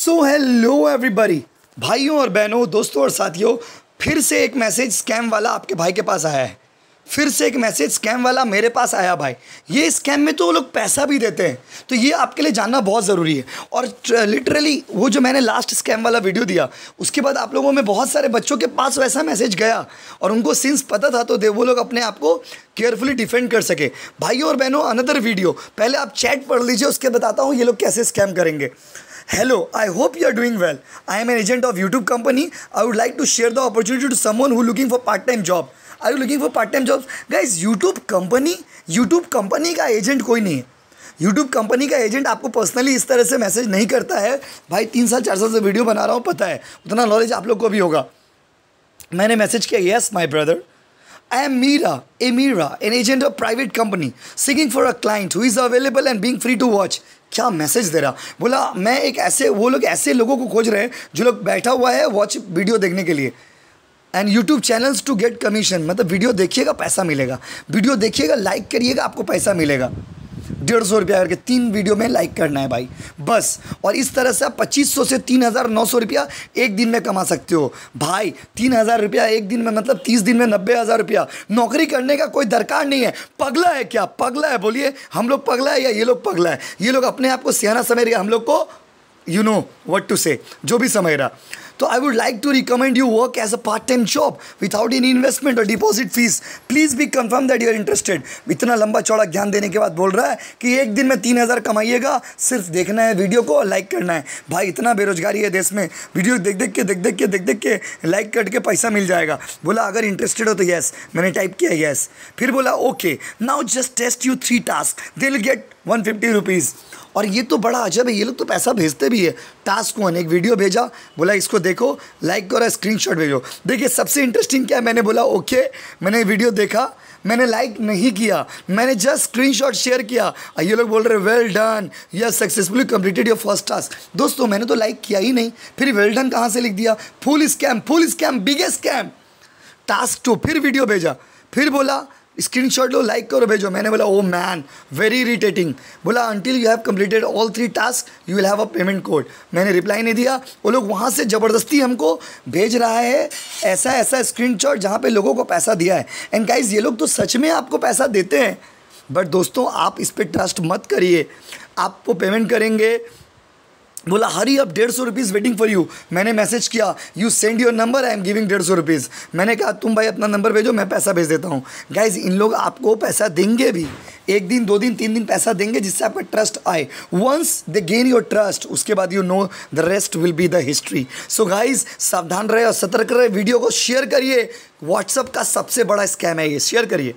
So hello everybody भाइयों और बहनों, दोस्तों और साथियों, फिर से एक मैसेज स्कैम वाला आपके भाई के पास आया है। फिर से एक मैसेज स्कैम वाला मेरे पास आया भाई। ये स्कैम में तो वो लोग पैसा भी देते हैं। तो ये आपके लिए जानना बहुत ज़रूरी है। और लिटरली वो जो मैंने लास्ट स्कैम वाला वीडियो दिया उसके बाद आप लोगों में बहुत सारे बच्चों के पास वैसा मैसेज गया। और उनको सिंस पता था तो दे वो लोग अपने आप को केयरफुली डिफेंड कर सके। भाइयों और बहनों अनदर वीडियो पहले आप चैट पढ़ लीजिए उसके बताता हूँ ये लोग कैसे स्कैम करेंगे। Hello, I hope you are doing well. I am an agent of YouTube company. I would like to share the opportunity to someone who looking for part-time job. Are you looking for part time job guys YouTube company YouTube company का agent कोई नहीं है। YouTube company का agent आपको personally इस तरह से message नहीं करता है। भाई, तीन साल, चार साल से वीडियो बना रहा हूँ, पता है। उतना नॉलेज आप लोग को भी होगा। मैंने मैसेज किया yes my brother I am Meera a Meera an agent of private company singing for a client who is available and being free to watch क्या मैसेज दे रहा? बोला, मैं एक ऐसे, वो लोग ऐसे लोगों को खोज रहे हैं, जो लोग बैठा हुआ है वॉच वीडियो देखने के लिए। And YouTube channels to get commission मतलब वीडियो देखिएगा, पैसा मिलेगा। वीडियो देखिएगा लाइक करिएगा, आपको पैसा मिलेगा। डेढ़ सौ रुपया करके तीन वीडियो में लाइक करना है भाई। बस। और इस तरह से आप पच्चीस सौ से तीन हज़ार नौ सौ रुपया एक दिन में कमा सकते हो। भाई, तीन हज़ार रुपया एक दिन में मतलब तीस दिन में नब्बे हज़ार रुपया। नौकरी करने का कोई दरकार नहीं है। पगला है क्या? पगला है, बोलिए। हम लोग पगला है या ये लोग पगला है? ये लोग अपने आप को सियाना रहे हम लोग को यू नो वट टू से जो भी समझ रहा। तो I would like to recommend you work as a part time job without any investment और deposit fees please be confirm that you are interested इतना लंबा चौड़ा ज्ञान देने के बाद बोल रहा है कि एक दिन में तीन हज़ार कमाइएगा। सिर्फ़ देखना है वीडियो को और लाइक करना है। भाई, इतना बेरोजगारी है देश में। वीडियो देख देख के, देख देख के, देख देख के लाइक करके पैसा मिल जाएगा। बोला, अगर इंटरेस्टेड हो तो यस मैंने टाइप किया येस फिर बोला okay now just test you three task they will get one fifty rupees और ये तो बड़ा अजब है, ये लोग तो पैसा भेजते भी है। टास्क वन एक वीडियो भेजा, बोला, इसको देखो लाइक करो स्क्रीनशॉट भेजो। देखिए, सबसे इंटरेस्टिंग क्या है, मैंने बोला ओके मैंने वीडियो देखा, मैंने लाइक नहीं किया, मैंने जस्ट स्क्रीनशॉट शेयर किया। ये लोग बोल रहे well done you have successfully completed your first task दोस्तों, मैंने तो लाइक किया ही नहीं, फिर वेल डन कहाँ से लिख दिया? Full scam full scam biggest scam task two फिर वीडियो भेजा, फिर बोला स्क्रीनशॉट लो लाइक करो, भेजो। मैंने बोला ओ मैन वेरी इरीटेटिंग बोला until you have completed all three task you will have a payment code मैंने रिप्लाई नहीं दिया। वो लोग वहाँ से ज़बरदस्ती हमको भेज रहा है ऐसा ऐसा स्क्रीनशॉट जहाँ पर लोगों को पैसा दिया है। एंड गाइज़ ये लोग तो सच में आपको पैसा देते हैं। बट दोस्तों, आप इस पर ट्रस्ट मत करिए। आपको पेमेंट करेंगे। बोला, हरी, अब डेढ़ सौ रुपीज़ वेटिंग फॉर यू मैंने मैसेज किया you send your number I am giving डेढ़ सौ रुपीज़ मैंने कहा, तुम भाई अपना नंबर भेजो, मैं पैसा भेज देता हूँ. गाइज़ इन लोग आपको पैसा देंगे भी। एक दिन, दो दिन, तीन दिन पैसा देंगे जिससे आपका ट्रस्ट आए। Once they gain your trust उसके बाद you know the rest will be the history so guys सावधान रहे और सतर्क रहे। वीडियो को शेयर करिए। व्हाट्सअप का सबसे बड़ा स्कैम है ये। शेयर करिए।